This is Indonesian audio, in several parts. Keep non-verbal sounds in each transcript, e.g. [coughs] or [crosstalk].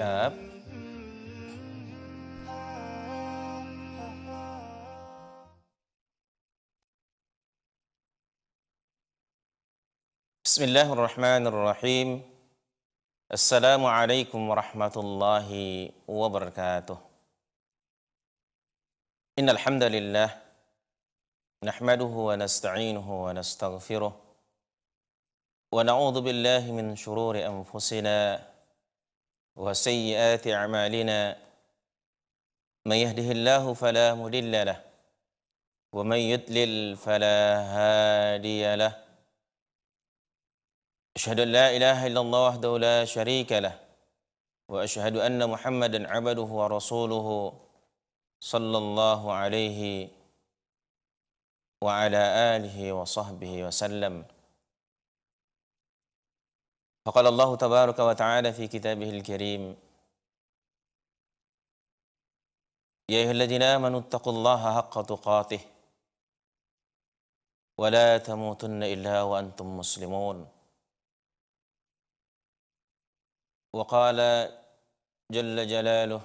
الكتاب بسم الله الرحمن الرحيم. السلام عليكم ورحمة الله وبركاته. إن الحمد لله نحمده ونستعينه ونستغفره ونعوذ بالله من شرور أنفسنا وسيئات أعمالنا من يهده الله فلا مضل له ومن يضلل فلا هادي له. أشهد أن لا إله إلا الله وحده لا شريك له وأشهد أن محمدا عبده ورسوله صلى الله عليه وعلى آله وصحبه وسلم. فقال الله تبارك وتعالى في كتابه الكريم يا أيها الذين آمنوا اتقوا الله حق تقاته ولا تموتن إلا وأنتم مسلمون. وقال جل جلاله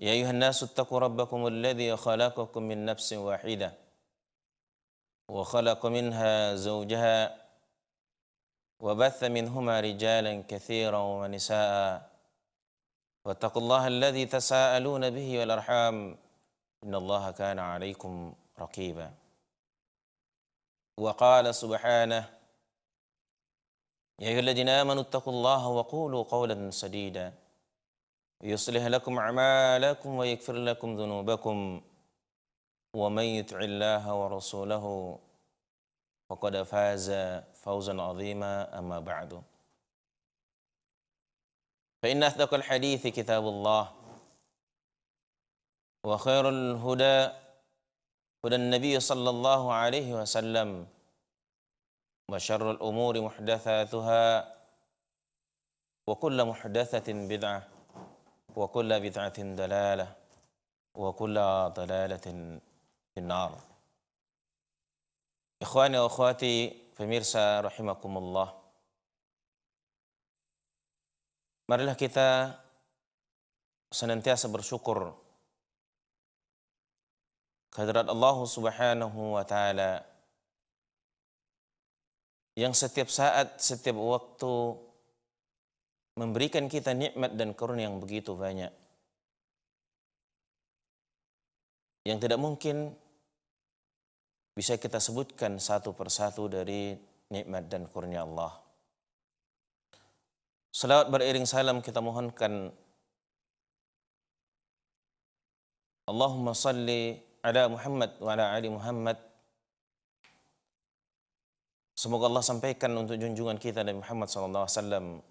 يا أيها الناس اتقوا ربكم الذي خلقكم من نفس واحدة وخلق منها زوجها وبث منهما رجالا كثيرا ونساء. واتقوا الله الذي تساءلون به والأرحام. إن الله كان عليكم رقيبا. وقال سبحانه يا أيها الذين آمنوا اتقوا الله وقولوا قولا سديدا. يصلح لكم أعمالكم ويغفر لكم ذنوبكم. ومن يطع الله ورسوله فقد فاز فوزا عظيما أما بعد. فإن أصدق الحديث كتاب الله وخير الهدى هدى النبي صلى الله عليه وسلم وشر الأمور محدثاتها وكل محدثة بدعة وكل بدعة دلالة وكل ضلالة في النار. Ikhwani wa akhwati pemirsa rahimakumullah. Marilah kita senantiasa bersyukur kehadirat Allah Subhanahu wa taala yang setiap saat, setiap waktu memberikan kita nikmat dan karunia yang begitu banyak. Yang tidak mungkin bisa kita sebutkan satu persatu dari nikmat dan kurnia Allah. Salawat beriring salam kita mohonkan Allahumma salli ala Muhammad wa ala ali Muhammad. Semoga Allah sampaikan untuk junjungan kita Nabi Muhammad SAW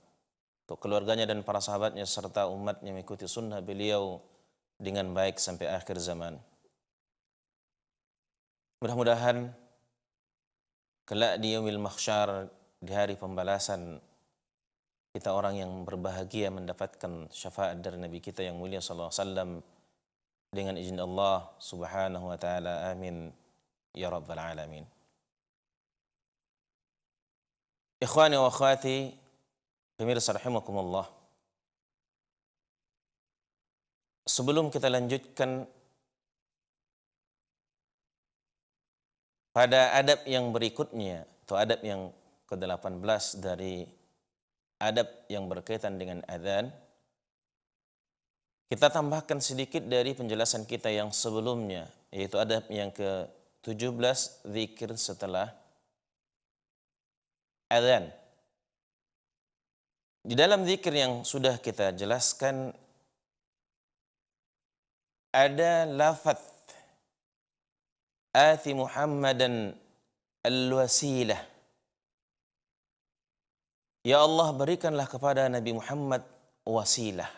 untuk keluarganya dan para sahabatnya serta umatnya mengikuti sunnah beliau dengan baik sampai akhir zaman. Mudah-mudahan kelak di yaumil mahsyar di hari pembalasan kita orang yang berbahagia mendapatkan syafaat dari Nabi kita yang mulia sallallahu alaihi wasallam dengan izin Allah Subhanahu wa taala. Amin ya rabbal alamin. Ikhwani wa akhwati, pemirsa rahimakumullah. Sebelum kita lanjutkan pada adab yang berikutnya atau adab yang ke-18 dari adab yang berkaitan dengan adzan kita tambahkan sedikit dari penjelasan kita yang sebelumnya yaitu adab yang ke-17 zikir setelah adzan. Di dalam zikir yang sudah kita jelaskan ada lafaz آت محمدا الوسيلة Ya Allah berikanlah kepada Nabi Muhammad wasilah.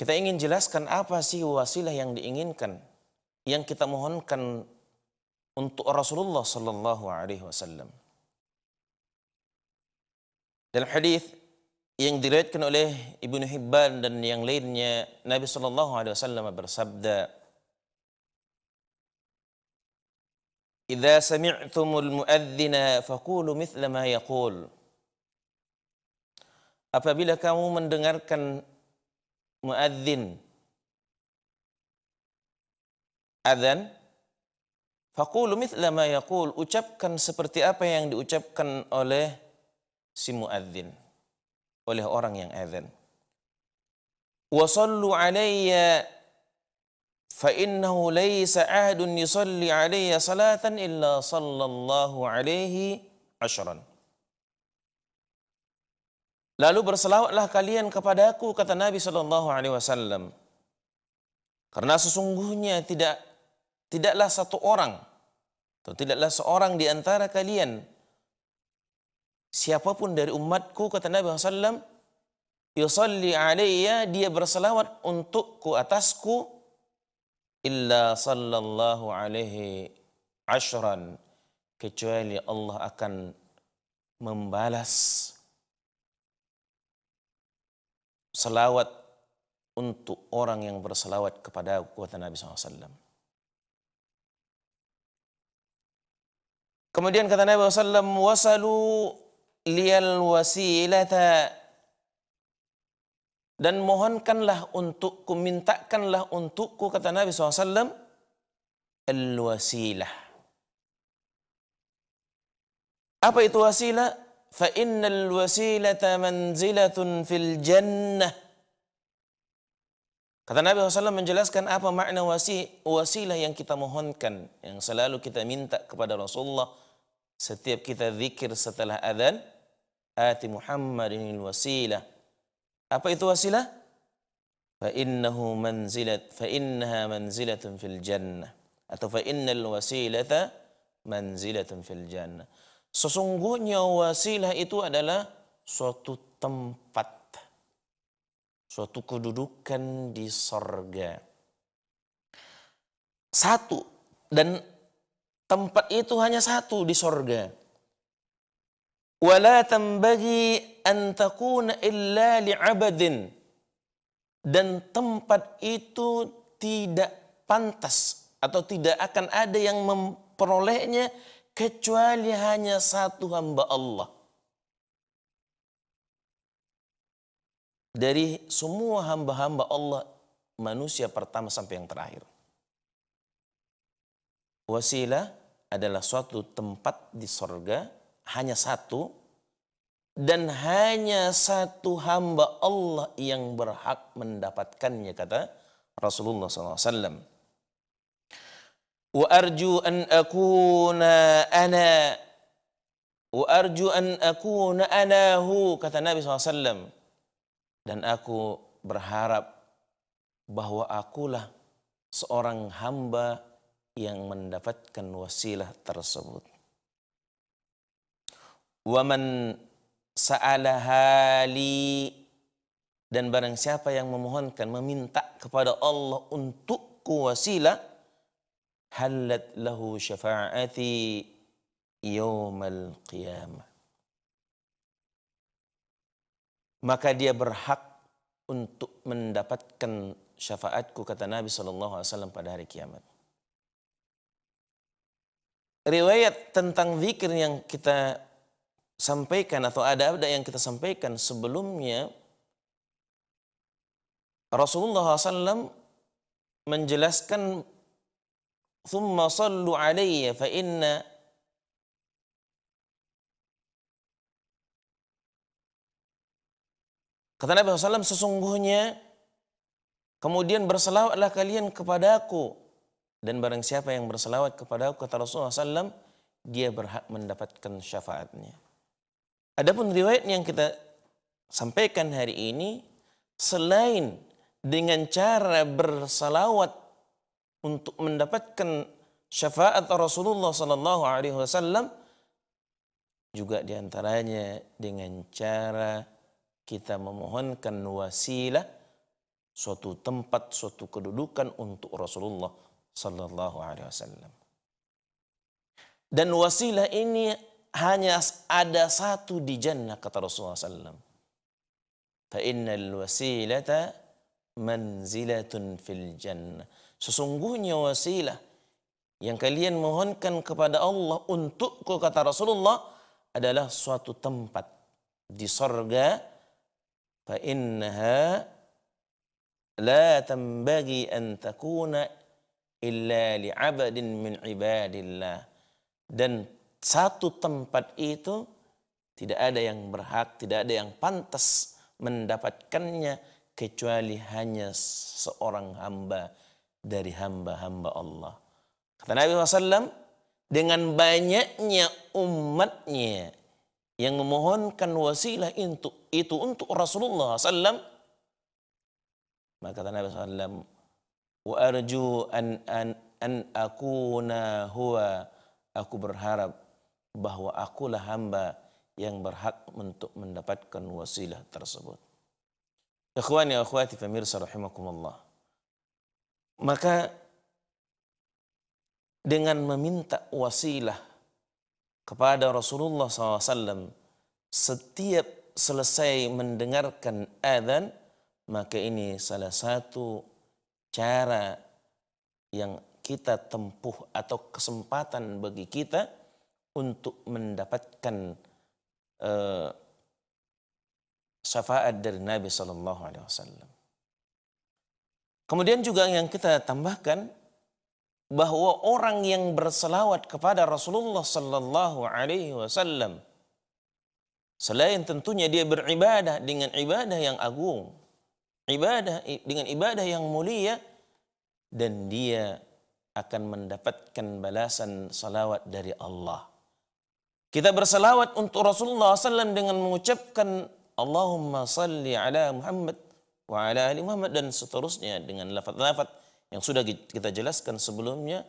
Kita ingin jelaskan apa sih wasilah yang diinginkan, yang kita mohonkan untuk Rasulullah sallallahu alaihi wasallam. Dalam hadis yang diriwayatkan oleh Ibnu Hibban dan yang lainnya Nabi sallallahu alaihi wasallam bersabda "Idza sami'tumul muadzina faqulu mithla ma yaqul. Apabila kamu mendengarkan muadzin adzan faqulu mithla ma yaqul ucapkan seperti apa yang diucapkan oleh si muadzin oleh orang yang adzan wa sallu alayya fa innahu laysa ahadun yusalli alayya salatan illa sallallahu alaihi ashran Lalu berselawatlah kalian kepadaku kata Nabi sallallahu alaihi wasallam. Karena sesungguhnya tidak tidaklah satu orang atau tidaklah seorang di antara kalian siapa pun dari umatku kata Nabi sallallahu yusalli alayya dia berselawat untukku atasku illa sallallahu alaihi ashran kecuali Allah akan membalas selawat untuk orang yang berselawat kepada kata Nabi SAW. Kemudian kata Nabi SAW, wasalu liyal wasilata dan mohonkanlah untukku, mintakanlah untukku, kata Nabi SAW, al-wasilah. Apa itu wasilah? فإن الوسيلة منزلة في الجنة Kata Nabi SAW menjelaskan apa makna wasi, wasilah yang kita mohonkan, yang selalu kita minta kepada Rasulullah setiap kita zikir setelah adzan, ati Muhammadin wasilah. Apa itu wasilah? Fa innahu manzilat fa innaha manzilatun fil jannah atau fa innal wasilata manzilatun fil jannah. Sesungguhnya wasilah itu adalah suatu tempat, suatu kedudukan di sorga. Satu, dan tempat itu hanya satu di sorga. Wala tambagi an takuna illa li'abadin. Dan tempat itu tidak pantas atau tidak akan ada yang memperolehnya kecuali hanya satu hamba Allah. Dari semua hamba-hamba Allah, manusia pertama sampai yang terakhir. Wasilah adalah suatu tempat di sorga, hanya satu dan hanya satu hamba Allah yang berhak mendapatkannya kata Rasulullah SAW. Wa arju an akuna ana wa arju an akuna kata Nabi SAW. Dan aku berharap bahwa akulah seorang hamba yang mendapatkan wasilah tersebut. Waman sa'alahali dan barang siapa yang memohonkan meminta kepada Allah untukku wasilah halat lahu syafa'ati yaumal qiyamah. Maka dia berhak untuk mendapatkan syafaatku kata Nabi SAW pada hari kiamat. Riwayat tentang zikir yang kita sampaikan atau ada-ada yang kita sampaikan sebelumnya Rasulullah SAW menjelaskan ثم صلوا علي فإن Kata Nabi SAW, sesungguhnya kemudian berselawatlah kalian kepadaku. Dan barang siapa yang berselawat kepadaku, kata Rasulullah SAW, dia berhak mendapatkan syafaatnya. Adapun riwayat yang kita sampaikan hari ini, selain dengan cara bersalawat untuk mendapatkan syafaat Rasulullah sallallahu alaihi wasallam juga di antaranya dengan cara kita memohonkan wasilah suatu tempat, suatu kedudukan untuk Rasulullah sallallahu alaihi wasallam. Dan wasilah ini hanya ada satu di jannah kata Rasulullah sallam. Fa innal wasilata manzilatun fil jannah Sesungguhnya wasilah yang kalian mohonkan kepada Allah untukku kata Rasulullah adalah suatu tempat di sorga fa innaha la tambagi an takuna illa li'abadin min ibadillah. Dan satu tempat itu tidak ada yang berhak, tidak ada yang pantas mendapatkannya kecuali hanya seorang hamba dari hamba-hamba Allah. Kata Nabi SAW, dengan banyaknya umatnya yang memohonkan wasilah itu, itu untuk Rasulullah SAW, maka kata Nabi SAW, wa arju an, an, an akuna huwa, aku berharap bahwa akulah hamba yang berhak untuk mendapatkan wasilah tersebut. Ikhwani wa akhwati famirsa rahimakumullah. Maka dengan meminta wasilah kepada Rasulullah SAW setiap selesai mendengarkan adzan maka ini salah satu cara yang kita tempuh atau kesempatan bagi kita untuk mendapatkan uh, syafaat dari Nabi Sallallahu Alaihi Wasallam. Kemudian juga yang kita tambahkan bahwa orang yang berselawat kepada Rasulullah Sallallahu Alaihi Wasallam selain tentunya dia beribadah dengan ibadah yang agung, ibadah dengan ibadah yang mulia dan dia akan mendapatkan balasan salawat dari Allah. Kita berselawat untuk Rasulullah SAW dengan mengucapkan Allahumma salli ala Muhammad wa ala ali Muhammad dan seterusnya dengan lafaz-lafaz yang sudah kita jelaskan sebelumnya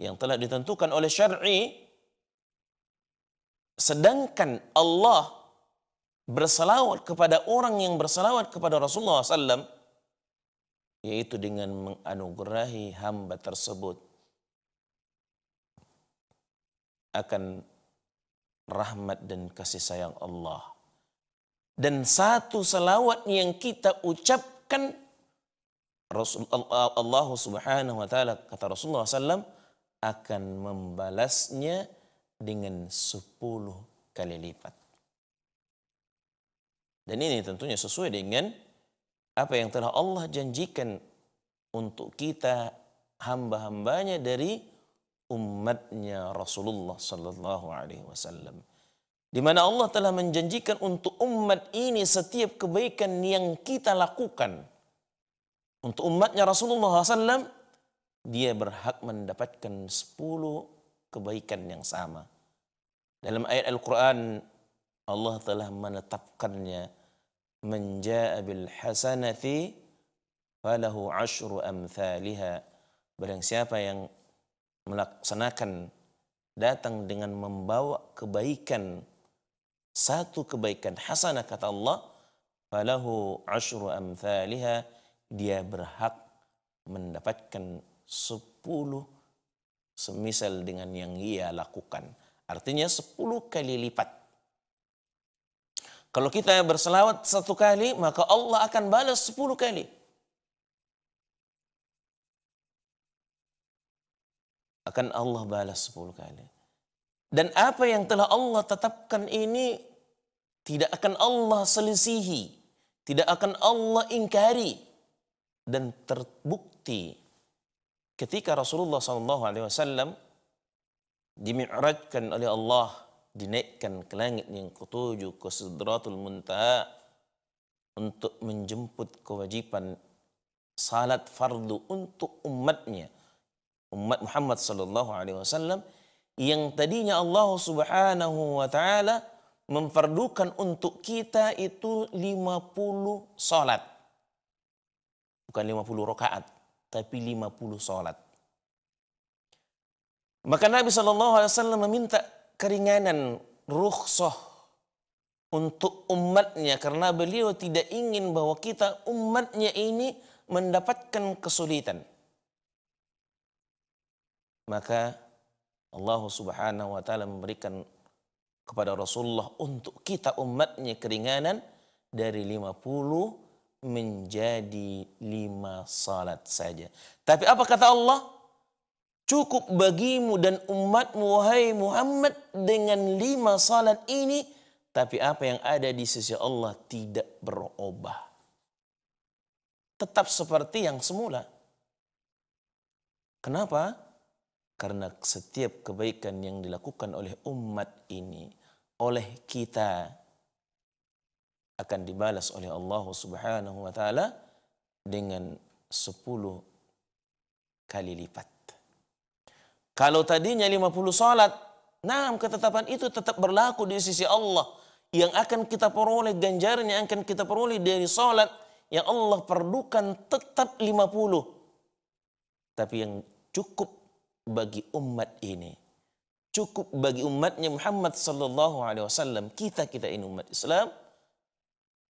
yang telah ditentukan oleh syar'i. Sedangkan Allah berselawat kepada orang yang berselawat kepada Rasulullah SAW yaitu dengan menganugerahi hamba tersebut. Akan rahmat dan kasih sayang Allah. Dan satu selawat yang kita ucapkan Rasulullah Allah Subhanahu wa taala kata Rasulullah SAW akan membalasnya dengan sepuluh kali lipat. Dan ini tentunya sesuai dengan apa yang telah Allah janjikan untuk kita hamba-hambanya dari umatnya Rasulullah sallallahu alaihi wasallam. Di mana Allah telah menjanjikan untuk umat ini setiap kebaikan yang kita lakukan. Untuk umatnya Rasulullah SAW, dia berhak mendapatkan 10 kebaikan yang sama. Dalam ayat Al-Quran, Allah telah menetapkannya. Menja'a bil hasanati falahu ashru amthaliha. Barang siapa yang melaksanakan datang dengan membawa kebaikan satu kebaikan hasanah kata Allah falahu ashru amthaliha. Dia berhak mendapatkan sepuluh semisal dengan yang ia lakukan. Artinya sepuluh kali lipat. Kalau kita berselawat satu kali maka Allah akan balas sepuluh kali akan Allah balas sepuluh kali. Dan apa yang telah Allah tetapkan ini tidak akan Allah selisihi, tidak akan Allah ingkari dan terbukti ketika Rasulullah SAW dimi'rajkan oleh Allah dinaikkan ke langit yang ketujuh ke Sidratul Muntaha untuk menjemput kewajiban salat fardu untuk umatnya umat Muhammad sallallahu alaihi wasallam yang tadinya Allah Subhanahu wa taala memfardukan untuk kita itu 50 salat. Bukan 50 rakaat, tapi 50 salat. Maka Nabi sallallahu alaihi wasallam meminta keringanan rukhsah untuk umatnya karena beliau tidak ingin bahwa kita umatnya ini mendapatkan kesulitan maka Allah Subhanahu wa taala memberikan kepada Rasulullah untuk kita umatnya keringanan dari 50 menjadi 5 salat saja. Tapi apa kata Allah? Cukup bagimu dan umatmu wahai Muhammad dengan lima salat ini tapi apa yang ada di sisi Allah tidak berubah. Tetap seperti yang semula. Kenapa? Karena setiap kebaikan yang dilakukan oleh umat ini, oleh kita, akan dibalas oleh Allah Subhanahu wa taala dengan 10 kali lipat. Kalau tadinya 50 salat, nah ketetapan itu tetap berlaku di sisi Allah yang akan kita peroleh ganjaran yang akan kita peroleh dari salat yang Allah perlukan tetap 50. Tapi yang cukup bagi umat ini, cukup bagi umatnya Muhammad sallallahu alaihi wasallam, kita kita ini umat Islam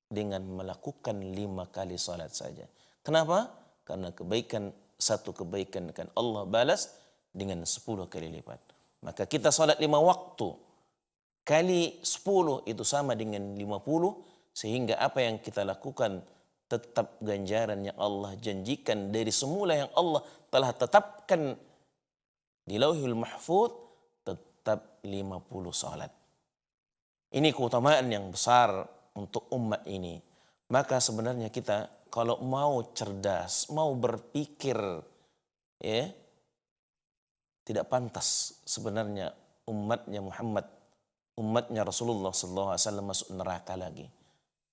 dengan melakukan lima kali salat saja. Kenapa? Karena kebaikan satu kebaikan akan Allah balas dengan sepuluh kali lipat. Maka kita salat lima waktu kali sepuluh itu sama dengan lima puluh sehingga apa yang kita lakukan tetap ganjaran yang Allah janjikan dari semula yang Allah telah tetapkan di lauhul mahfud tetap 50 salat. Ini keutamaan yang besar untuk umat ini. Maka sebenarnya kita kalau mau cerdas, mau berpikir, ya, tidak pantas sebenarnya umatnya Muhammad, umatnya Rasulullah SAW masuk neraka lagi.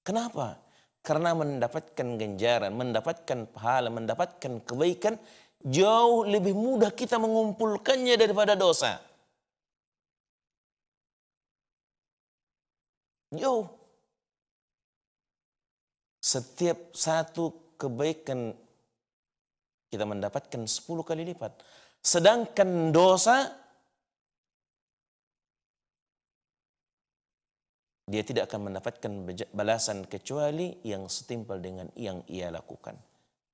Kenapa? Karena mendapatkan ganjaran, mendapatkan pahala, mendapatkan kebaikan jauh lebih mudah kita mengumpulkannya daripada dosa. Jauh setiap satu kebaikan kita mendapatkan 10 kali lipat. Sedangkan dosa dia tidak akan mendapatkan balasan kecuali yang setimpal dengan yang ia lakukan.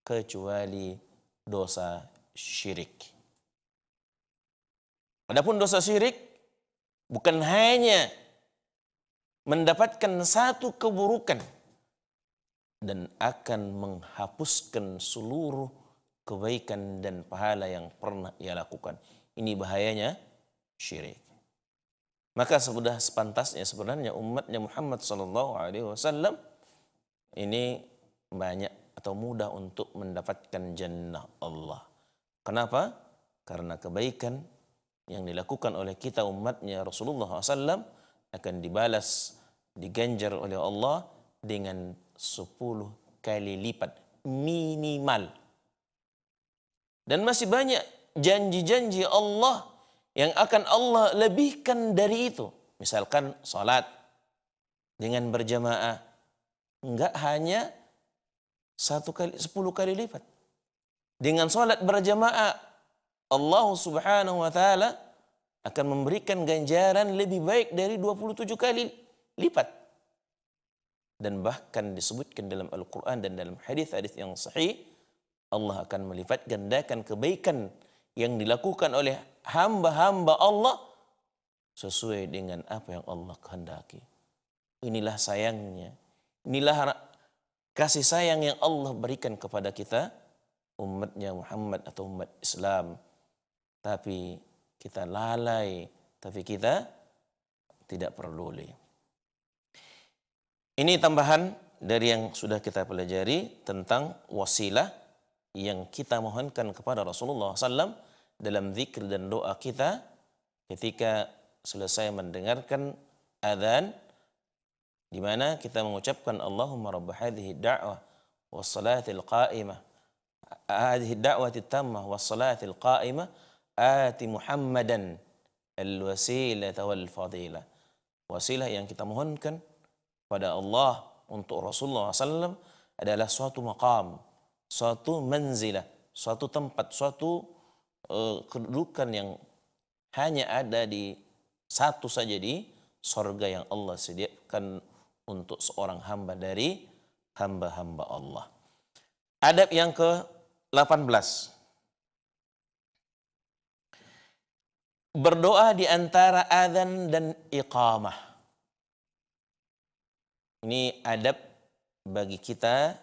Kecuali dosa syirik. Adapun dosa syirik bukan hanya mendapatkan satu keburukan, dan akan menghapuskan seluruh kebaikan dan pahala yang pernah ia lakukan. Ini bahayanya syirik. Maka sudah sepantasnya sebenarnya umatnya Muhammad Sallallahu Alaihi Wasallam ini banyak atau mudah untuk mendapatkan jannah Allah. Kenapa? Karena kebaikan yang dilakukan oleh kita umatnya Rasulullah SAW akan dibalas, diganjar oleh Allah dengan 10 kali lipat minimal. Dan masih banyak janji-janji Allah yang akan Allah lebihkan dari itu. Misalkan salat dengan berjamaah enggak hanya satu kali sepuluh kali lipat. Dengan salat berjamaah Allah Subhanahu wa taala akan memberikan ganjaran lebih baik dari 27 kali lipat dan bahkan disebutkan dalam Al-Quran dan dalam hadis-hadis yang sahih Allah akan melipat gandakan kebaikan yang dilakukan oleh hamba-hamba Allah sesuai dengan apa yang Allah kehendaki. Inilah sayangnya. Inilah kasih sayang yang Allah berikan kepada kita umatnya Muhammad atau umat Islam. Tapi kita lalai, tapi kita tidak peduli. Ini tambahan dari yang sudah kita pelajari tentang wasilah yang kita mohonkan kepada Rasulullah SAW dalam zikir dan doa kita ketika selesai mendengarkan adzan di mana kita mengucapkan Allahumma rabb hadhihi da'wah was salatil qa'imah hadhihi da'wati tammah was salatil qa'imah ati Muhammadan al wasilata wal fadilah wasilah yang kita mohonkan pada Allah untuk Rasulullah SAW adalah suatu maqam, suatu manzilah, suatu tempat, suatu uh, kedudukan yang hanya ada di satu saja di sorga yang Allah sediakan untuk seorang hamba dari hamba-hamba Allah. Adab yang ke-18. Berdoa di antara adzan dan iqamah. Ini adab bagi kita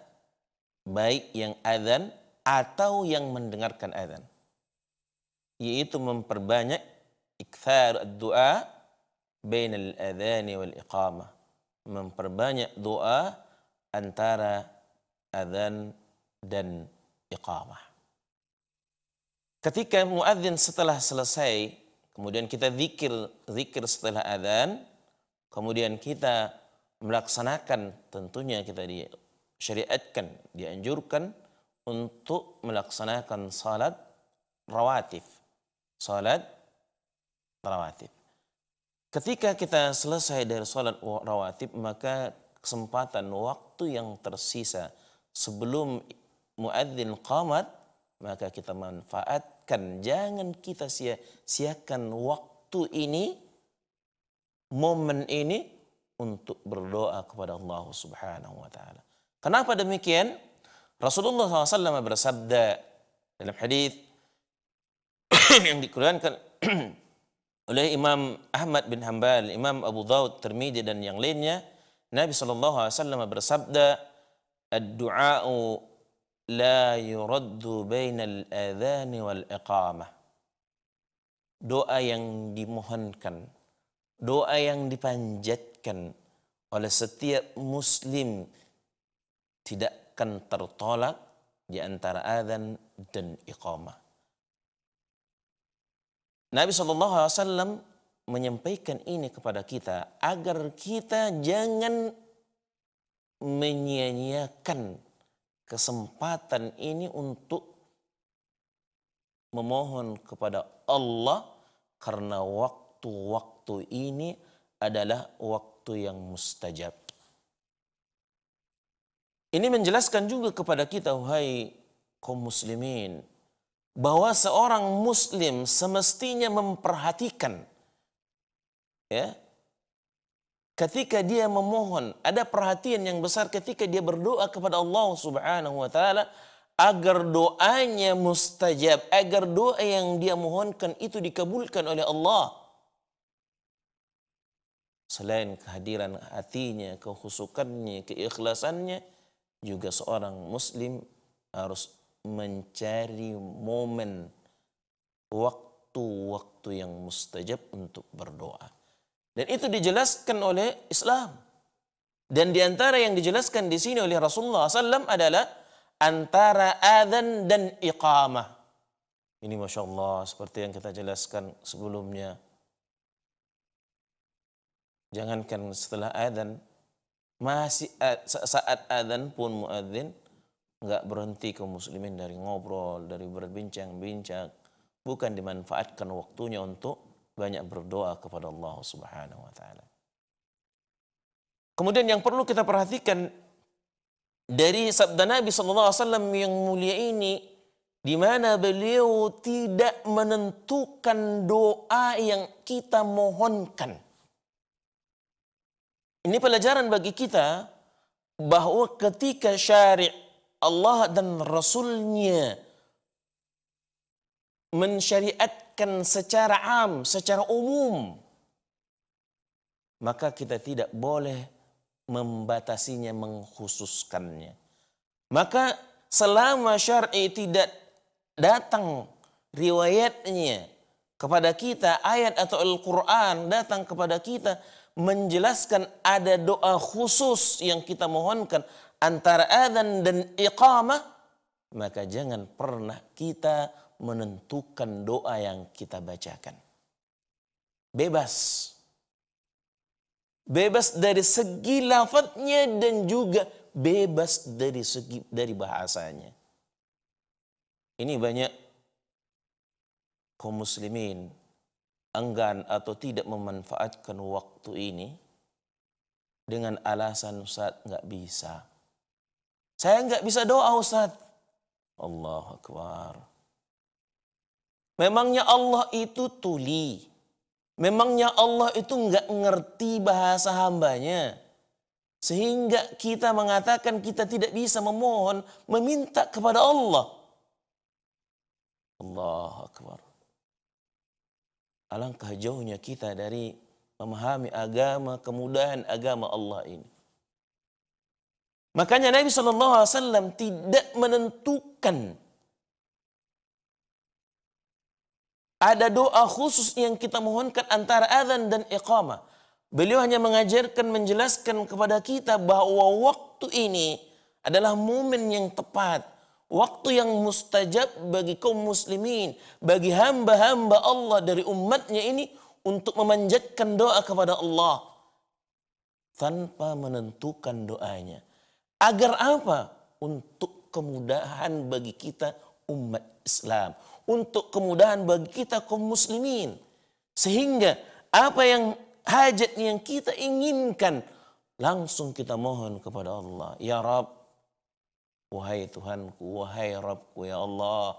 baik yang adzan atau yang mendengarkan adzan. Yaitu memperbanyak ikthar doa bain al-adhan wal iqamah. Memperbanyak doa antara adzan dan iqamah. Ketika muadzin setelah selesai, kemudian kita zikir zikir setelah adzan, kemudian kita melaksanakan tentunya kita disyariatkan, dianjurkan untuk melaksanakan salat rawatib. Salat rawatib. Ketika kita selesai dari salat rawatib, maka kesempatan waktu yang tersisa sebelum muadzin qamat, maka kita manfaatkan. Jangan kita sia-siakan waktu ini, momen ini untuk berdoa kepada Allah Subhanahu wa taala. Kenapa demikian? Rasulullah SAW bersabda dalam hadis [coughs] yang dikeluarkan oleh Imam Ahmad bin Hanbal, Imam Abu Daud, Tirmidzi dan yang lainnya, Nabi SAW bersabda, "Ad-du'a'u la yuraddu bainal adhan wal iqamah." Doa yang dimohonkan, doa yang dipanjatkan oleh setiap muslim tidak akan tertolak di antara adzan dan iqamah. Nabi SAW menyampaikan ini kepada kita agar kita jangan menyia-nyiakan kesempatan ini untuk memohon kepada Allah karena waktu-waktu ini adalah waktu yang mustajab. Ini menjelaskan juga kepada kita, wahai kaum muslimin, bahwa seorang muslim semestinya memperhatikan ya ketika dia memohon. Ada perhatian yang besar ketika dia berdoa kepada Allah Subhanahu wa taala agar doanya mustajab agar doa yang dia mohonkan itu dikabulkan oleh Allah. Selain kehadiran hatinya kehusukannya keikhlasannya juga seorang muslim harus mencari momen waktu-waktu yang mustajab untuk berdoa. Dan itu dijelaskan oleh Islam. Dan di antara yang dijelaskan di sini oleh Rasulullah SAW adalah antara adzan dan iqamah. Ini Masya Allah seperti yang kita jelaskan sebelumnya. Jangankan setelah adzan, masih saat adzan pun muadzin nggak berhenti kaum muslimin dari ngobrol, dari berbincang-bincang, bukan dimanfaatkan waktunya untuk banyak berdoa kepada Allah Subhanahu wa taala. Kemudian yang perlu kita perhatikan dari sabda Nabi sallallahu alaihi wasallam yang mulia ini di mana beliau tidak menentukan doa yang kita mohonkan. Ini pelajaran bagi kita bahwa ketika syari' Allah dan Rasulnya mensyariatkan secara am, secara umum, maka kita tidak boleh membatasinya, mengkhususkannya. Maka selama syar'i tidak datang riwayatnya kepada kita, ayat atau Al-Quran datang kepada kita, menjelaskan ada doa khusus yang kita mohonkan antara adzan dan iqamah, maka jangan pernah kita menentukan doa yang kita bacakan. Bebas. Bebas dari segi lafadznya dan juga bebas dari segi dari bahasanya. Ini banyak kaum muslimin enggan atau tidak memanfaatkan waktu ini dengan alasan Ustaz nggak bisa. Saya nggak bisa doa Ustaz. Allah Akbar. Memangnya Allah itu tuli. Memangnya Allah itu nggak ngerti bahasa hambanya. Sehingga kita mengatakan kita tidak bisa memohon, meminta kepada Allah. Allah Akbar. Alangkah jauhnya kita dari memahami agama, kemudahan agama Allah ini. Makanya Nabi SAW tidak menentukan ada doa khusus yang kita mohonkan antara azan dan iqamah. Beliau hanya mengajarkan, menjelaskan kepada kita bahwa waktu ini adalah momen yang tepat. Waktu yang mustajab bagi kaum muslimin. Bagi hamba-hamba Allah dari umatnya ini untuk memanjatkan doa kepada Allah. Tanpa menentukan doanya. Agar apa? Untuk kemudahan bagi kita umat Islam. Untuk kemudahan bagi kita kaum muslimin. Sehingga apa yang hajat yang kita inginkan langsung kita mohon kepada Allah ya Rabb wahai Tuhanku wahai Rabbku ya Allah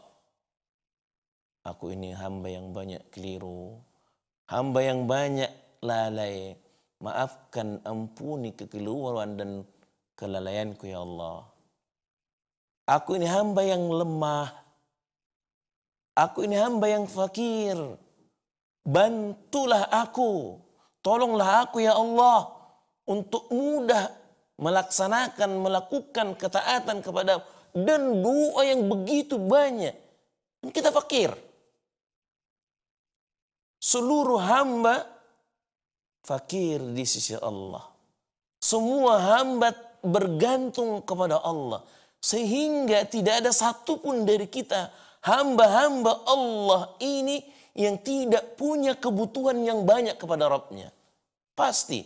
aku ini hamba yang banyak keliru hamba yang banyak lalai maafkan ampuni kekeliruan dan kelalaianku ya Allah aku ini hamba yang lemah aku ini hamba yang fakir bantulah aku Tolonglah aku ya Allah untuk mudah melaksanakan, melakukan ketaatan kepada dan doa yang begitu banyak. Kita fakir. Seluruh hamba fakir di sisi Allah. Semua hamba bergantung kepada Allah. Sehingga tidak ada satupun dari kita hamba-hamba Allah ini yang tidak punya kebutuhan yang banyak kepada Rabbnya. Pasti.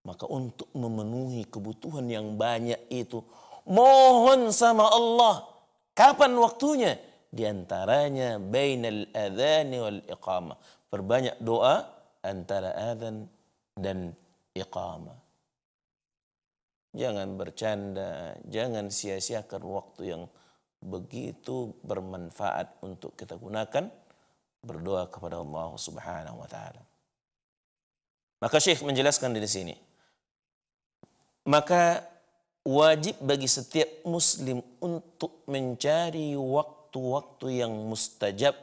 Maka untuk memenuhi kebutuhan yang banyak itu, mohon sama Allah. Kapan waktunya? Di antaranya bainal adhani wal iqamah. Perbanyak doa antara adhan dan iqamah. Jangan bercanda, jangan sia-siakan waktu yang begitu bermanfaat untuk kita gunakan berdoa kepada Allah Subhanahu wa taala. Maka Syekh menjelaskan di sini. Maka wajib bagi setiap muslim untuk mencari waktu-waktu yang mustajab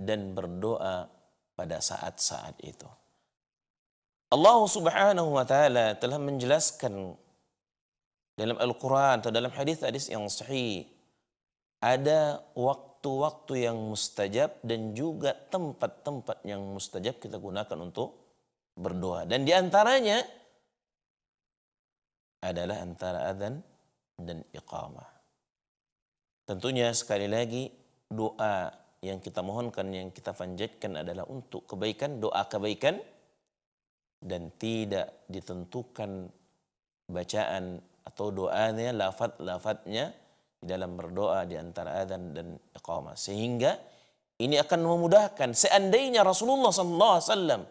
dan berdoa pada saat-saat itu. Allah Subhanahu wa taala telah menjelaskan dalam Al-Qur'an atau dalam hadis-hadis yang sahih ada waktu waktu-waktu yang mustajab dan juga tempat-tempat yang mustajab kita gunakan untuk berdoa. Dan di antaranya adalah antara adzan dan iqamah. Tentunya sekali lagi doa yang kita mohonkan, yang kita panjatkan adalah untuk kebaikan, doa kebaikan dan tidak ditentukan bacaan atau doanya, lafad-lafadnya di dalam berdoa di antara adzan dan iqamah. Sehingga ini akan memudahkan. Seandainya Rasulullah SAW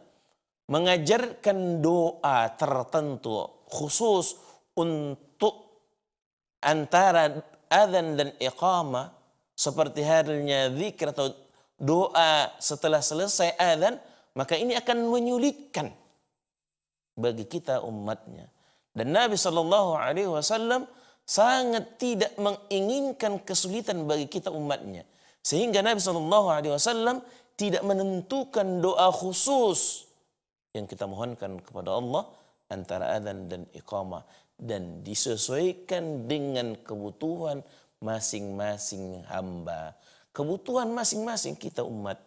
mengajarkan doa tertentu khusus untuk antara adzan dan iqamah seperti halnya zikir atau doa setelah selesai adzan maka ini akan menyulitkan bagi kita umatnya dan Nabi Shallallahu Alaihi Wasallam sangat tidak menginginkan kesulitan bagi kita umatnya. Sehingga Nabi Shallallahu Alaihi Wasallam tidak menentukan doa khusus yang kita mohonkan kepada Allah antara adzan dan iqamah dan disesuaikan dengan kebutuhan masing-masing hamba. Kebutuhan masing-masing kita umat.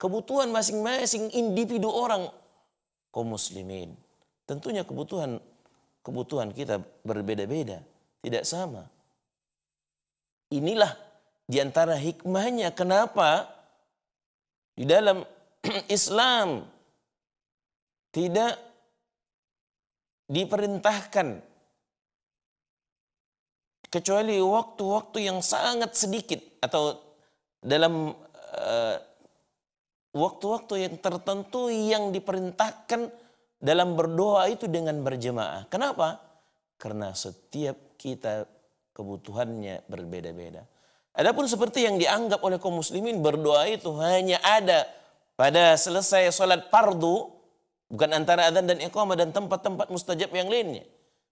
Kebutuhan masing-masing individu orang kaum muslimin. Tentunya kebutuhan kebutuhan kita berbeda-beda, tidak sama. Inilah di antara hikmahnya kenapa di dalam [clears throat] Islam tidak diperintahkan kecuali waktu-waktu yang sangat sedikit atau dalam uh, waktu-waktu yang tertentu yang diperintahkan dalam berdoa itu dengan berjemaah. Kenapa? Karena setiap kita kebutuhannya berbeda-beda. Adapun seperti yang dianggap oleh kaum muslimin berdoa itu hanya ada pada selesai sholat fardu, bukan antara adzan dan iqamah dan tempat-tempat mustajab yang lainnya.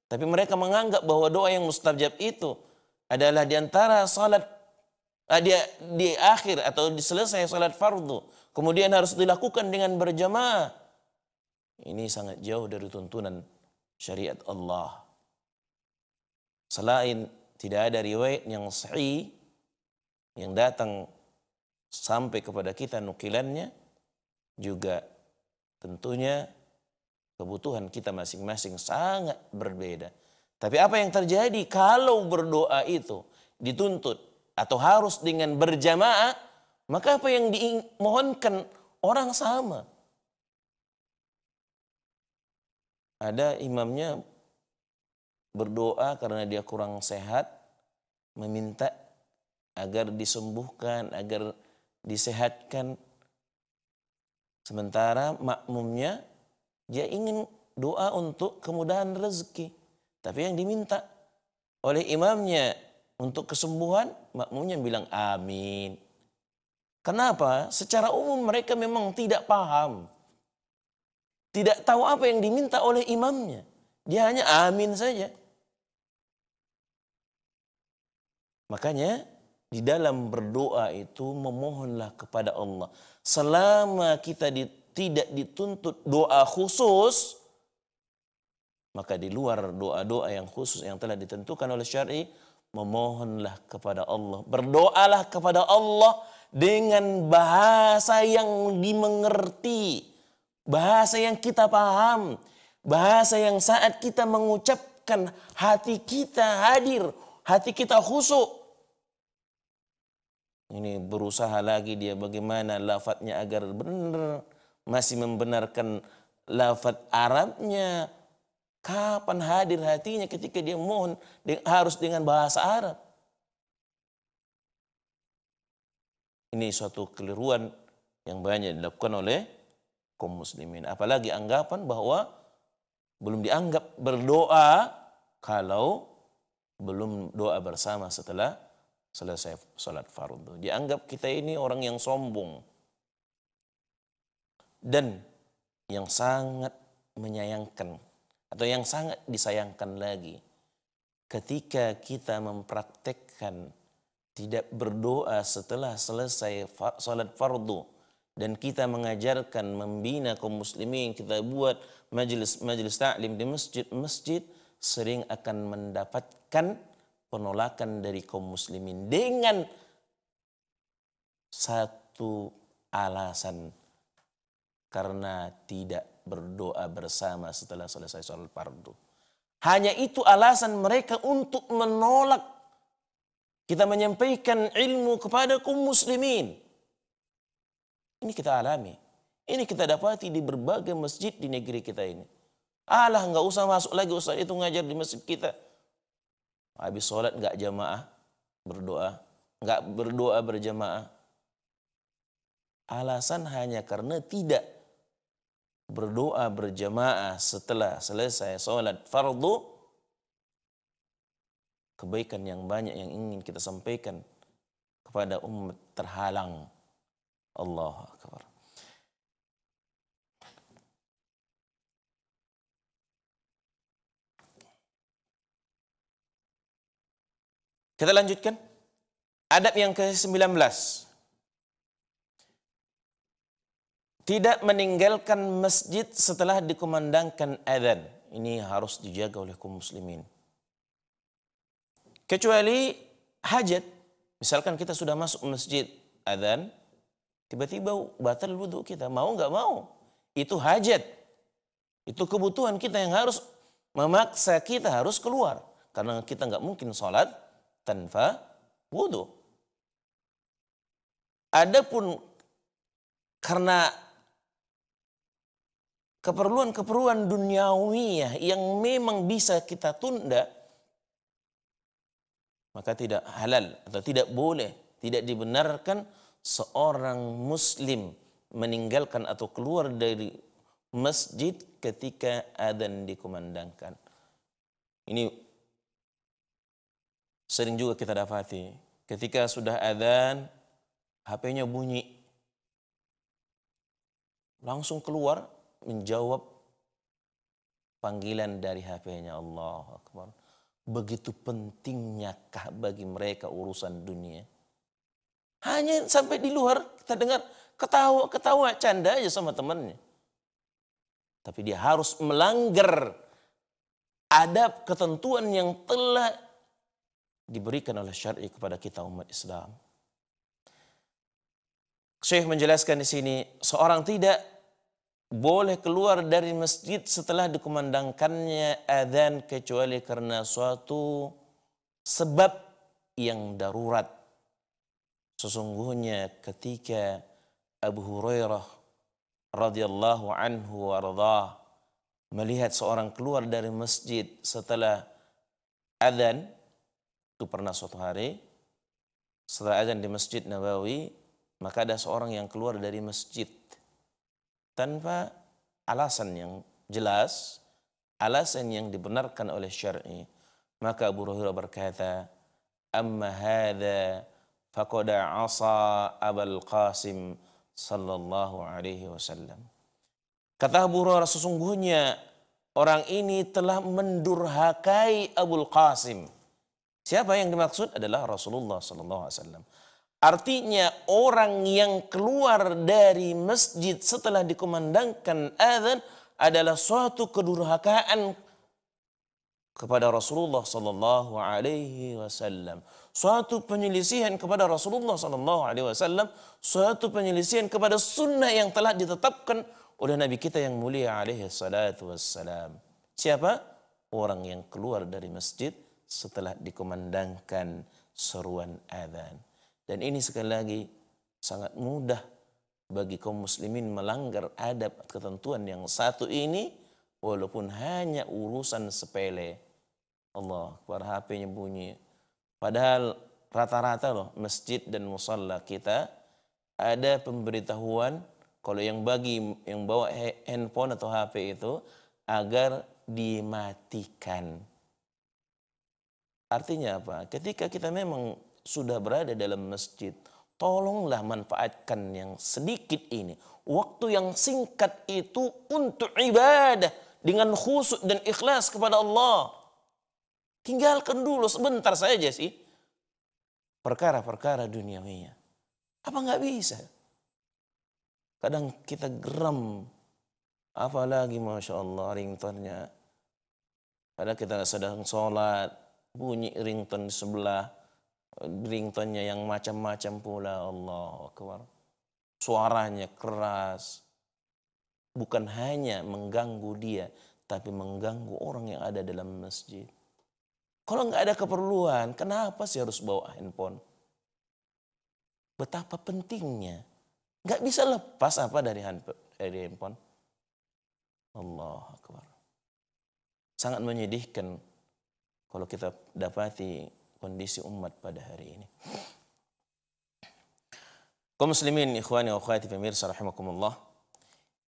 Tapi mereka menganggap bahwa doa yang mustajab itu adalah di antara salat eh, di, di akhir atau di selesai salat fardu. Kemudian harus dilakukan dengan berjamaah ini sangat jauh dari tuntunan syariat Allah. Selain tidak ada riwayat yang sahih yang datang sampai kepada kita nukilannya juga tentunya kebutuhan kita masing-masing sangat berbeda. Tapi apa yang terjadi kalau berdoa itu dituntut atau harus dengan berjamaah, maka apa yang dimohonkan orang sama. Ada imamnya berdoa karena dia kurang sehat, meminta agar disembuhkan, agar disehatkan. Sementara makmumnya dia ingin doa untuk kemudahan rezeki. Tapi yang diminta oleh imamnya untuk kesembuhan, makmumnya bilang amin. Kenapa? Secara umum mereka memang tidak paham. Tidak tahu apa yang diminta oleh imamnya. Dia hanya amin saja. Makanya di dalam berdoa itu memohonlah kepada Allah. Selama kita di, tidak dituntut doa khusus, maka di luar doa-doa yang khusus yang telah ditentukan oleh syar'i, memohonlah kepada Allah. Berdoalah kepada Allah dengan bahasa yang dimengerti, bahasa yang kita paham, bahasa yang saat kita mengucapkan hati kita hadir, hati kita khusyuk. Ini berusaha lagi dia bagaimana lafadznya agar benar masih membenarkan lafad Arabnya. Kapan hadir hatinya ketika dia mohon harus dengan bahasa Arab. Ini suatu keliruan yang banyak dilakukan oleh kaum muslimin. Apalagi anggapan bahwa belum dianggap berdoa kalau belum doa bersama setelah selesai sholat fardu. Dianggap kita ini orang yang sombong dan yang sangat menyayangkan atau yang sangat disayangkan lagi ketika kita mempraktekkan tidak berdoa setelah selesai salat fardu dan kita mengajarkan membina kaum muslimin kita buat majelis-majelis taklim di masjid-masjid sering akan mendapatkan penolakan dari kaum muslimin dengan satu alasan karena tidak berdoa bersama setelah selesai sholat fardu. Hanya itu alasan mereka untuk menolak kita menyampaikan ilmu kepada kaum muslimin. Ini kita alami. Ini kita dapati di berbagai masjid di negeri kita ini. Allah nggak usah masuk lagi usah itu ngajar di masjid kita. Habis sholat nggak jamaah berdoa, nggak berdoa berjamaah. Alasan hanya karena tidak berdoa berjamaah setelah selesai sholat fardu kebaikan yang banyak yang ingin kita sampaikan kepada umat terhalang Allah akbar Kita lanjutkan. Adab yang ke-19. Tidak meninggalkan masjid setelah dikumandangkan adzan. Ini harus dijaga oleh kaum muslimin. Kecuali hajat. Misalkan kita sudah masuk masjid adzan, tiba-tiba batal wudhu kita. Mau nggak mau. Itu hajat. Itu kebutuhan kita yang harus memaksa kita harus keluar. Karena kita nggak mungkin sholat tanpa wudhu. Adapun karena keperluan-keperluan duniawi yang memang bisa kita tunda, maka tidak halal atau tidak boleh, tidak dibenarkan seorang muslim meninggalkan atau keluar dari masjid ketika adzan dikumandangkan. Ini sering juga kita dapati. Ketika sudah adzan, HP-nya bunyi. Langsung keluar menjawab panggilan dari HP-nya Allah Akbar. Begitu pentingnya kah bagi mereka urusan dunia. Hanya sampai di luar kita dengar ketawa-ketawa canda aja sama temannya. Tapi dia harus melanggar adab ketentuan yang telah diberikan oleh syar'i kepada kita umat Islam. Syekh menjelaskan di sini seorang tidak boleh keluar dari masjid setelah dikumandangkannya adzan kecuali karena suatu sebab yang darurat. Sesungguhnya ketika Abu Hurairah radhiyallahu anhu warḍah melihat seorang keluar dari masjid setelah adzan itu pernah suatu hari setelah adzan di Masjid Nabawi maka ada seorang yang keluar dari masjid tanpa alasan yang jelas, alasan yang dibenarkan oleh syar'i. Maka Abu Hurairah berkata, "Amma hadza faqad asa Abul Qasim sallallahu alaihi wasallam." Kata Abu Hurairah sesungguhnya orang ini telah mendurhakai Abul Qasim. Siapa yang dimaksud adalah Rasulullah sallallahu alaihi wasallam. Artinya orang yang keluar dari masjid setelah dikumandangkan azan adalah suatu kedurhakaan kepada Rasulullah sallallahu alaihi wasallam. Suatu penyelisihan kepada Rasulullah sallallahu alaihi wasallam, suatu penyelisihan kepada sunnah yang telah ditetapkan oleh Nabi kita yang mulia alaihi salatu wassalam. Siapa? Orang yang keluar dari masjid setelah dikumandangkan seruan azan. Dan ini sekali lagi sangat mudah bagi kaum muslimin melanggar adab ketentuan yang satu ini walaupun hanya urusan sepele. Allah, kepada HP-nya bunyi. Padahal rata-rata loh masjid dan musalla kita ada pemberitahuan kalau yang bagi yang bawa handphone atau HP itu agar dimatikan. Artinya apa? Ketika kita memang sudah berada dalam masjid, tolonglah manfaatkan yang sedikit ini. Waktu yang singkat itu untuk ibadah dengan khusyuk dan ikhlas kepada Allah. Tinggalkan dulu sebentar saja sih. Perkara-perkara duniawinya. Apa nggak bisa? Kadang kita geram. Apalagi Masya Allah ringtonnya. Padahal kita sedang sholat. Bunyi rington di sebelah ringtone yang macam-macam pula Allah Akbar. Suaranya keras. Bukan hanya mengganggu dia, tapi mengganggu orang yang ada dalam masjid. Kalau nggak ada keperluan, kenapa sih harus bawa handphone? Betapa pentingnya. Nggak bisa lepas apa dari handphone. Allah Akbar. Sangat menyedihkan kalau kita dapati kondisi umat pada hari ini. Kaum muslimin, ikhwani wa akhwati pemirsa rahimakumullah.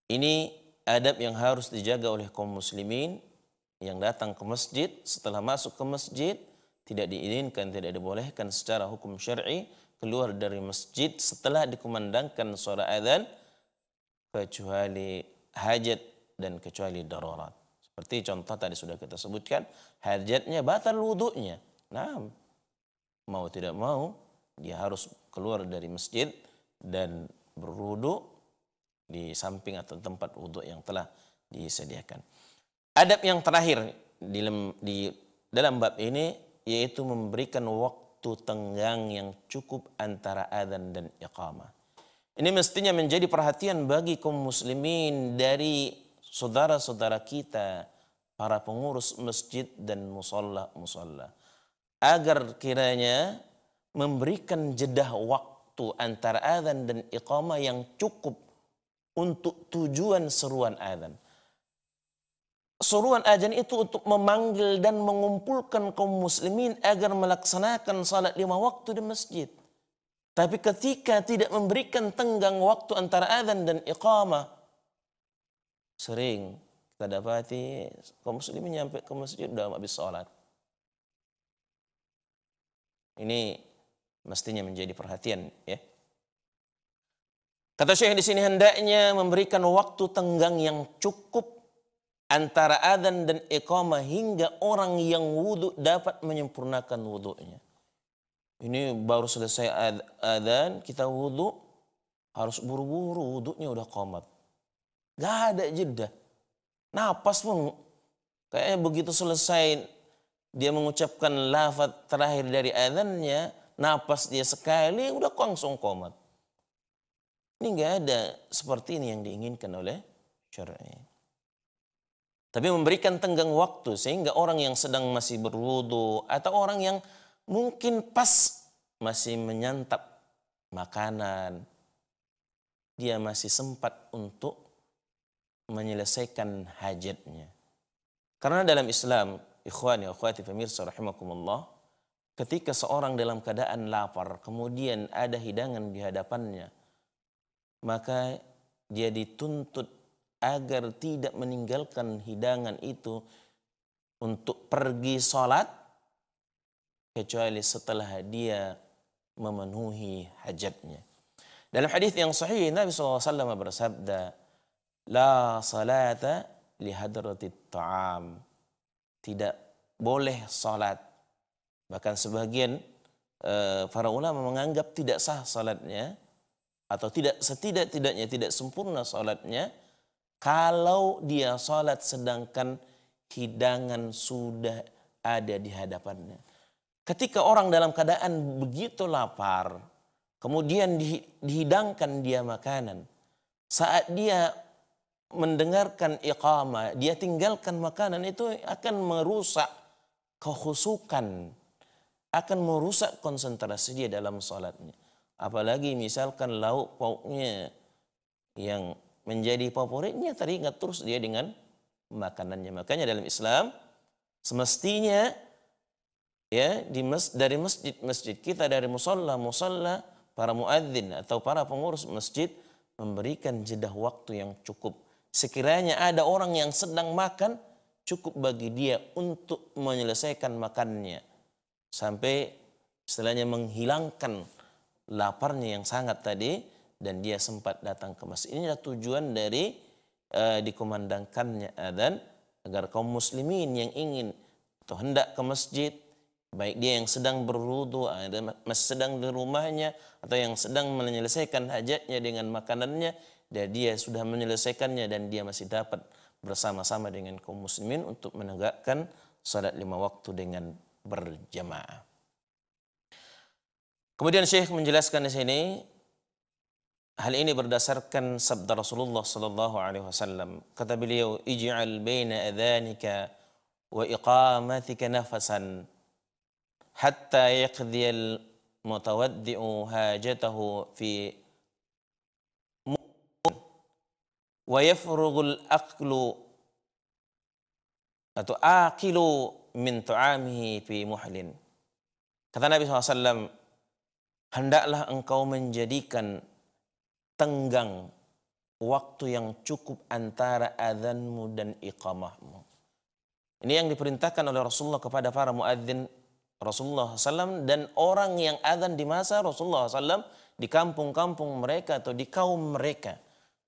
Ini adab yang harus dijaga oleh kaum muslimin yang datang ke masjid setelah masuk ke masjid tidak diizinkan, tidak dibolehkan secara hukum syar'i keluar dari masjid setelah dikumandangkan suara adzan kecuali hajat dan kecuali darurat. Seperti contoh tadi sudah kita sebutkan, hajatnya batal wudhunya. Nah, mau tidak mau dia harus keluar dari masjid dan berwudu di samping atau tempat wudhu yang telah disediakan. Adab yang terakhir di dalam, di dalam bab ini yaitu memberikan waktu tenggang yang cukup antara adzan dan iqamah. Ini mestinya menjadi perhatian bagi kaum muslimin dari saudara-saudara kita, para pengurus masjid dan musalla-musalla agar kiranya memberikan jedah waktu antara azan dan iqamah yang cukup untuk tujuan seruan azan. Seruan azan itu untuk memanggil dan mengumpulkan kaum muslimin agar melaksanakan salat lima waktu di masjid. Tapi ketika tidak memberikan tenggang waktu antara azan dan iqamah, sering kita dapati kaum muslimin nyampe ke masjid udah habis salat ini mestinya menjadi perhatian ya. Kata Syekh di sini hendaknya memberikan waktu tenggang yang cukup antara adzan dan iqamah hingga orang yang wudhu dapat menyempurnakan wudhunya. Ini baru selesai adzan kita wudhu harus buru-buru wudhunya udah komat. Gak ada jeda. Napas pun kayaknya begitu selesai dia mengucapkan lafaz terakhir dari adzannya, napas dia sekali udah langsung komat. Ini enggak ada seperti ini yang diinginkan oleh syar'i. Tapi memberikan tenggang waktu sehingga orang yang sedang masih berwudu atau orang yang mungkin pas masih menyantap makanan, dia masih sempat untuk menyelesaikan hajatnya. Karena dalam Islam, ikhwani akhwati pemirsa rahimakumullah, ketika seorang dalam keadaan lapar, kemudian ada hidangan di hadapannya, maka dia dituntut agar tidak meninggalkan hidangan itu untuk pergi sholat kecuali setelah dia memenuhi hajatnya. Dalam hadis yang sahih Nabi SAW bersabda, La salata li hadratit ta'am. Tidak boleh salat. Bahkan sebagian uh, para ulama menganggap tidak sah salatnya atau tidak setidak-tidaknya tidak sempurna salatnya kalau dia salat sedangkan hidangan sudah ada di hadapannya. Ketika orang dalam keadaan begitu lapar, kemudian dihidangkan dia makanan, saat dia mendengarkan iqamah, dia tinggalkan makanan itu akan merusak kehusukan, akan merusak konsentrasi dia dalam sholatnya. Apalagi misalkan lauk pauknya yang menjadi favoritnya teringat terus dia dengan makanannya. Makanya dalam Islam semestinya ya di mas, dari masjid-masjid kita dari musalla musalla para muadzin atau para pengurus masjid memberikan jeda waktu yang cukup. Sekiranya ada orang yang sedang makan, cukup bagi dia untuk menyelesaikan makannya. Sampai istilahnya menghilangkan laparnya yang sangat tadi dan dia sempat datang ke masjid. Inilah tujuan dari uh, dikumandangkannya adzan agar kaum muslimin yang ingin atau hendak ke masjid baik dia yang sedang berwudu masih sedang di rumahnya atau yang sedang menyelesaikan hajatnya dengan makanannya dan dia sudah menyelesaikannya dan dia masih dapat bersama-sama dengan kaum muslimin untuk menegakkan salat lima waktu dengan berjamaah. Kemudian Syekh menjelaskan di sini hal ini berdasarkan sabda Rasulullah sallallahu alaihi wasallam. Kata beliau, "Ij'al baina adzanika wa iqamatika nafasan hatta yaqdi al-mutawaddi'u hajatahu fi wa yafrughul aklu atau akilu min tu'amihi fi muhlin. Kata Nabi SAW, hendaklah engkau menjadikan tenggang waktu yang cukup antara adzanmu dan iqamahmu. Ini yang diperintahkan oleh Rasulullah kepada para muadzin Rasulullah SAW dan orang yang adzan di masa Rasulullah SAW di kampung-kampung mereka atau di kaum mereka.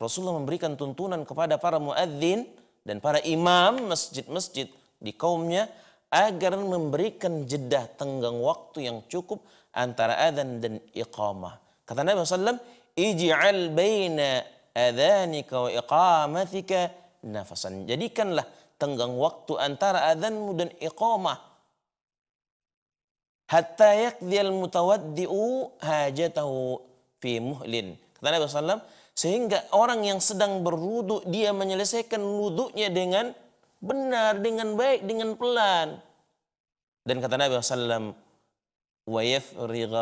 Rasulullah memberikan tuntunan kepada para muadzin dan para imam masjid-masjid di kaumnya agar memberikan jeda tenggang waktu yang cukup antara adzan dan iqamah. Kata Nabi SAW, Ij'al baina adhanika wa iqamatika nafasan. Jadikanlah tenggang waktu antara adzanmu dan iqamah. Hatta yakdhiyal mutawaddi'u hajatahu fi muhlin. Kata Nabi SAW, sehingga orang yang sedang berwudu dia menyelesaikan wudunya dengan benar, dengan baik, dengan pelan. Dan kata Nabi SAW, وَيَفْرِغَ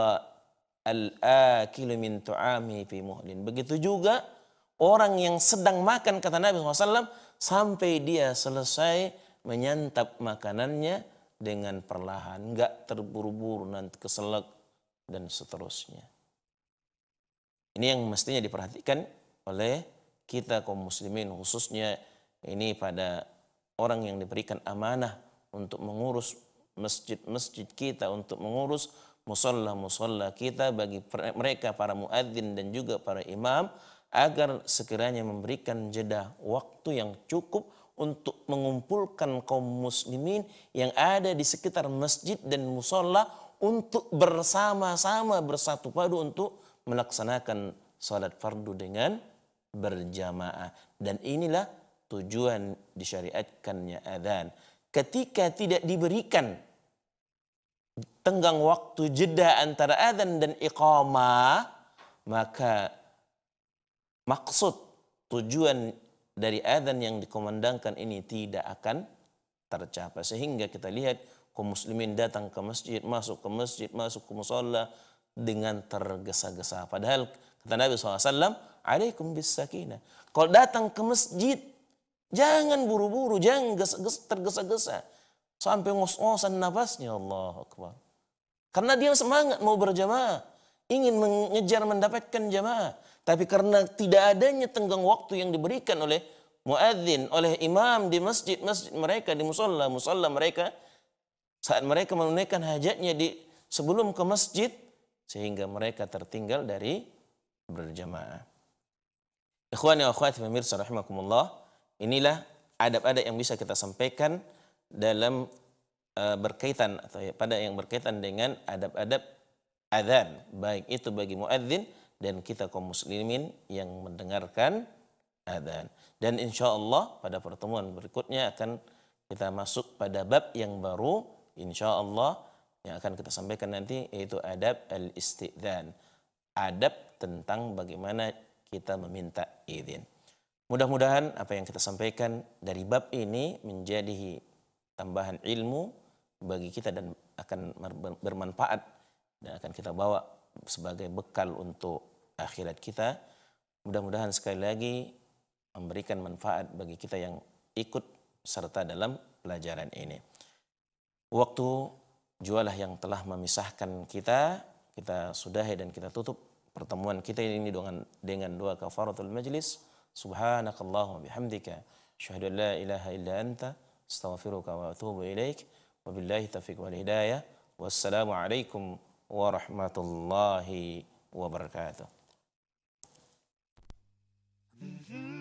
الْآكِلُ مِنْ تُعَامِهِ فِي مُهْلٍ Begitu juga orang yang sedang makan, kata Nabi SAW, sampai dia selesai menyantap makanannya dengan perlahan, nggak terburu-buru nanti keselak dan seterusnya. Ini yang mestinya diperhatikan oleh kita kaum muslimin khususnya ini pada orang yang diberikan amanah untuk mengurus masjid-masjid kita untuk mengurus musalla-musalla kita bagi mereka para muadzin dan juga para imam agar sekiranya memberikan jeda waktu yang cukup untuk mengumpulkan kaum muslimin yang ada di sekitar masjid dan musalla untuk bersama-sama bersatu padu untuk melaksanakan salat fardu dengan berjamaah dan inilah tujuan disyariatkannya adzan ketika tidak diberikan tenggang waktu jeda antara adzan dan iqamah, maka maksud tujuan dari adzan yang dikomandangkan ini tidak akan tercapai. Sehingga kita lihat kaum muslimin datang ke masjid, masuk ke masjid, masuk ke musola dengan tergesa-gesa. Padahal kata Nabi SAW, alaikum bis sakinah. Kalau datang ke masjid, jangan buru-buru, jangan tergesa-gesa. Sampai ngos-ngosan nafasnya Allah Akbar. Karena dia semangat mau berjamaah. Ingin mengejar mendapatkan jamaah. Tapi karena tidak adanya tenggang waktu yang diberikan oleh muadzin, oleh imam di masjid-masjid mereka, di musola, musola mereka, saat mereka menunaikan hajatnya di sebelum ke masjid, sehingga mereka tertinggal dari berjamaah. Ikhwani wa akhwati pemirsa rahimakumullah, inilah adab-adab yang bisa kita sampaikan dalam uh, berkaitan atau ya, pada yang berkaitan dengan adab-adab adzan, baik itu bagi muadzin dan kita kaum muslimin yang mendengarkan adzan. Dan insya Allah pada pertemuan berikutnya akan kita masuk pada bab yang baru insya Allah yang akan kita sampaikan nanti yaitu adab al-istidzan. Adab tentang bagaimana kita meminta izin. Mudah-mudahan apa yang kita sampaikan dari bab ini menjadi tambahan ilmu bagi kita dan akan bermanfaat dan akan kita bawa sebagai bekal untuk akhirat kita. Mudah-mudahan sekali lagi memberikan manfaat bagi kita yang ikut serta dalam pelajaran ini. Waktu jualah yang telah memisahkan kita, kita sudahi dan kita tutup pertemuan kita ini dengan dengan doa kafaratul majlis. Subhanakallahumma bihamdika asyhadu an la ilaha illa anta astaghfiruka wa atubu ilaik. Wabillahi taufiq wal hidayah. Wassalamu alaikum warahmatullahi wabarakatuh. Mm-hmm.